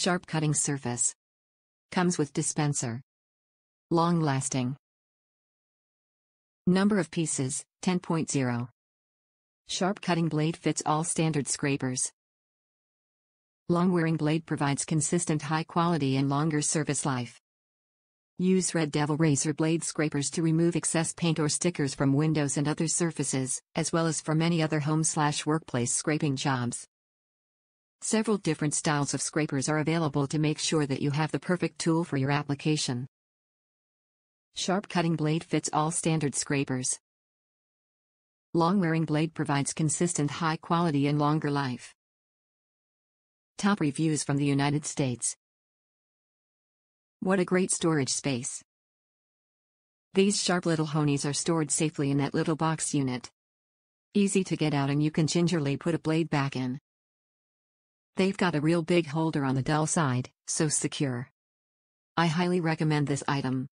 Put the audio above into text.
Sharp cutting surface. Comes with dispenser. Long lasting. Number of pieces, 10.0. Sharp cutting blade fits all standard scrapers. Long wearing blade provides consistent high quality and longer service life. Use Red Devil razor blade scrapers to remove excess paint or stickers from windows and other surfaces, as well as for many other home slash workplace scraping jobs. Several different styles of scrapers are available to make sure that you have the perfect tool for your application. Sharp cutting blade fits all standard scrapers. Long wearing blade provides consistent high quality and longer life. Top reviews from the United States. What a great storage space. These sharp little honies are stored safely in that little box unit. Easy to get out and you can gingerly put a blade back in. They've got a real big holder on the dull side, so secure. I highly recommend this item.